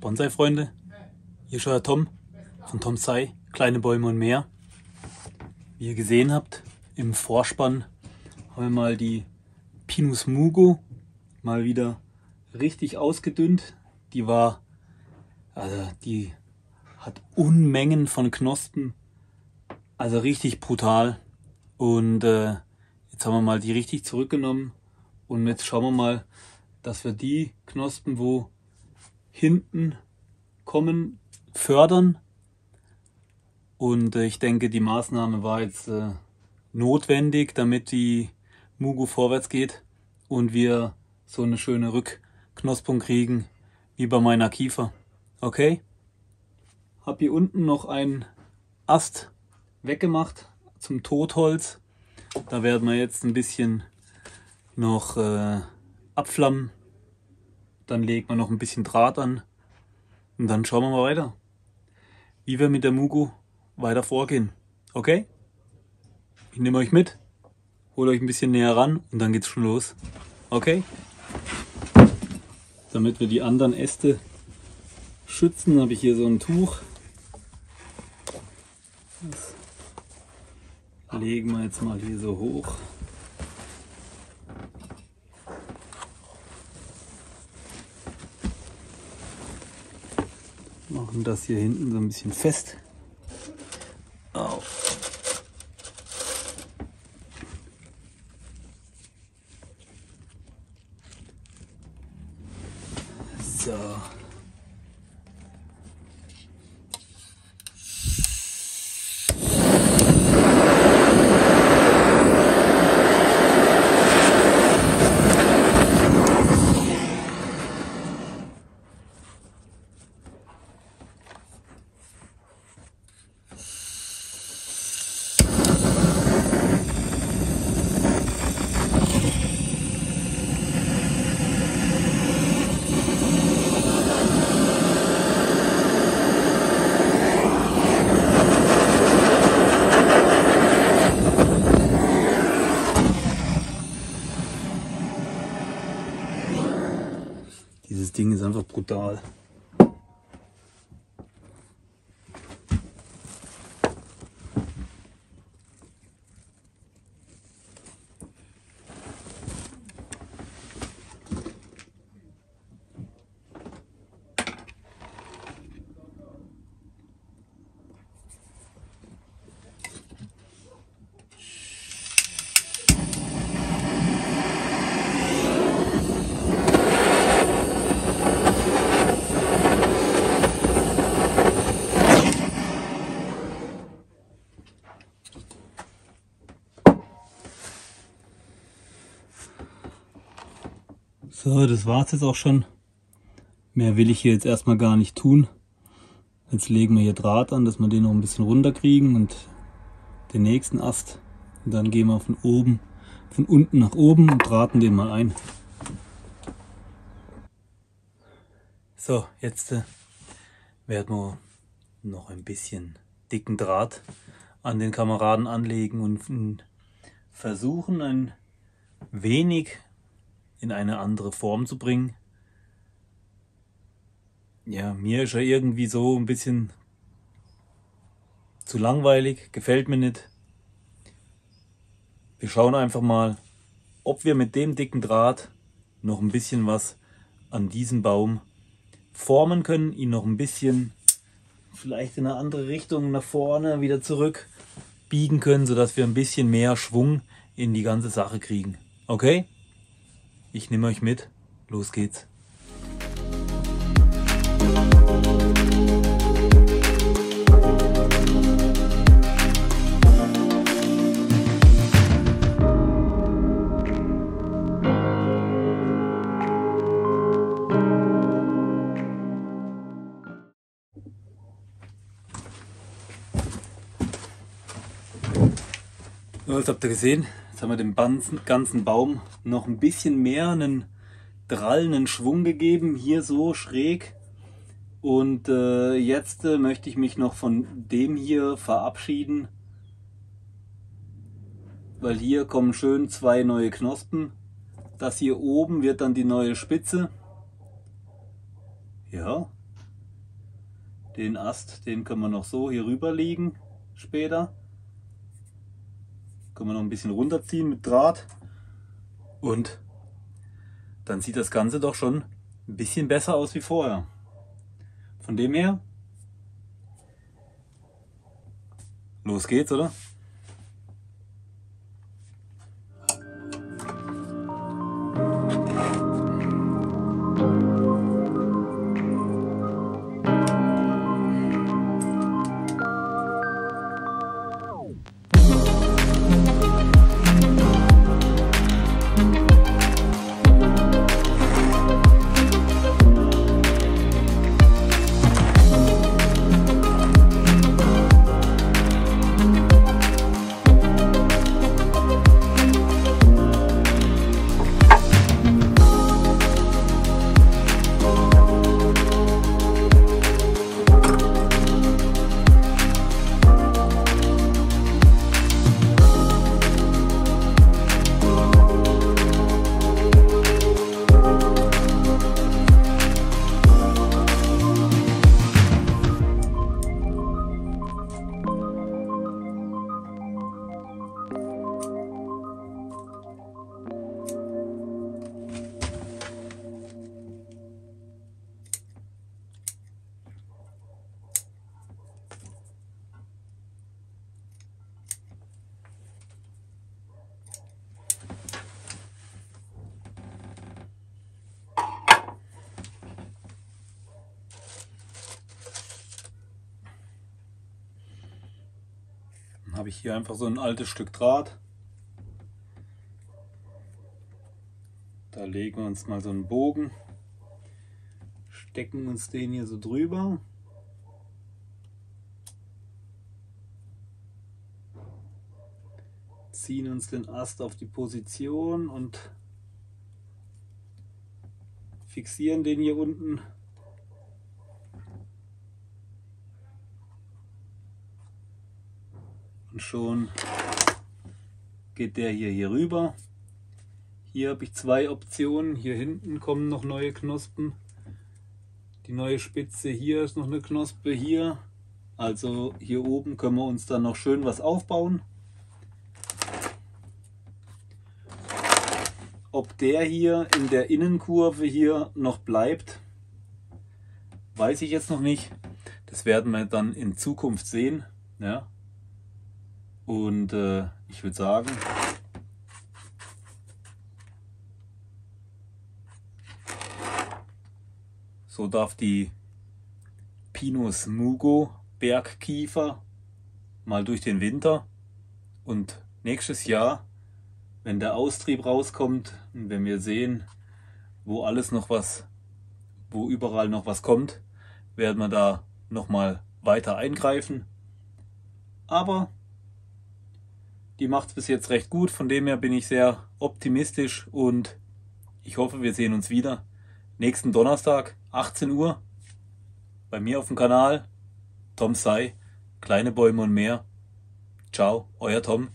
Bonsai-Freunde. Hier ist euer Tom von Tom Sai, Kleine Bäume und mehr. Wie ihr gesehen habt, im Vorspann haben wir mal die Pinus Mugo mal wieder richtig ausgedünnt. Die war, also die hat Unmengen von Knospen, also richtig brutal. Und äh, jetzt haben wir mal die richtig zurückgenommen und jetzt schauen wir mal, dass wir die Knospen, wo hinten kommen, fördern. Und äh, ich denke, die Maßnahme war jetzt äh, notwendig, damit die Mugu vorwärts geht und wir so eine schöne Rückknospung kriegen, wie bei meiner Kiefer. Okay? Hab hier unten noch einen Ast weggemacht zum Totholz. Da werden wir jetzt ein bisschen noch äh, abflammen. Dann legt man noch ein bisschen Draht an. Und dann schauen wir mal weiter, wie wir mit der Mugu weiter vorgehen. Okay? Ich nehme euch mit, hole euch ein bisschen näher ran und dann geht's schon los. Okay? Damit wir die anderen Äste schützen, habe ich hier so ein Tuch. Das legen wir jetzt mal hier so hoch. Machen das hier hinten so ein bisschen fest. Ding ist einfach brutal. So, das war's jetzt auch schon. Mehr will ich hier jetzt erstmal gar nicht tun. Jetzt legen wir hier Draht an, dass wir den noch ein bisschen runterkriegen und den nächsten Ast. Und dann gehen wir von oben, von unten nach oben und drahten den mal ein. So, jetzt äh, werden wir noch ein bisschen dicken Draht an den Kameraden anlegen und versuchen ein wenig in eine andere Form zu bringen. Ja, mir ist er irgendwie so ein bisschen zu langweilig, gefällt mir nicht. Wir schauen einfach mal, ob wir mit dem dicken Draht noch ein bisschen was an diesem Baum formen können, ihn noch ein bisschen vielleicht in eine andere Richtung nach vorne wieder zurück biegen können, sodass wir ein bisschen mehr Schwung in die ganze Sache kriegen. Okay? Ich nehme euch mit. Los geht's. Jetzt habt ihr gesehen, jetzt haben wir dem ganzen Baum noch ein bisschen mehr einen drallenden Schwung gegeben, hier so schräg. Und äh, jetzt äh, möchte ich mich noch von dem hier verabschieden, weil hier kommen schön zwei neue Knospen. Das hier oben wird dann die neue Spitze. Ja, Den Ast, den können wir noch so hier rüber legen später. Können wir noch ein bisschen runterziehen mit Draht. Und dann sieht das Ganze doch schon ein bisschen besser aus wie vorher. Von dem her, los geht's, oder? Habe ich hier einfach so ein altes Stück Draht. Da legen wir uns mal so einen Bogen, stecken uns den hier so drüber. Ziehen uns den Ast auf die Position und fixieren den hier unten und schon geht der hier, hier rüber. Hier habe ich zwei Optionen. Hier hinten kommen noch neue Knospen. Die neue Spitze hier ist noch eine Knospe hier. Also hier oben können wir uns dann noch schön was aufbauen. Ob der hier in der Innenkurve hier noch bleibt, weiß ich jetzt noch nicht. Das werden wir dann in Zukunft sehen. Ja. Und äh, ich würde sagen, so darf die Pinus mugo Bergkiefer mal durch den Winter und nächstes Jahr, wenn der Austrieb rauskommt und wenn wir sehen, wo alles noch was, wo überall noch was kommt, werden wir da nochmal weiter eingreifen. Aber die macht es bis jetzt recht gut, von dem her bin ich sehr optimistisch und ich hoffe, wir sehen uns wieder nächsten Donnerstag, 18 Uhr, bei mir auf dem Kanal. Tom Sei, kleine Bäume und mehr. Ciao, euer Tom.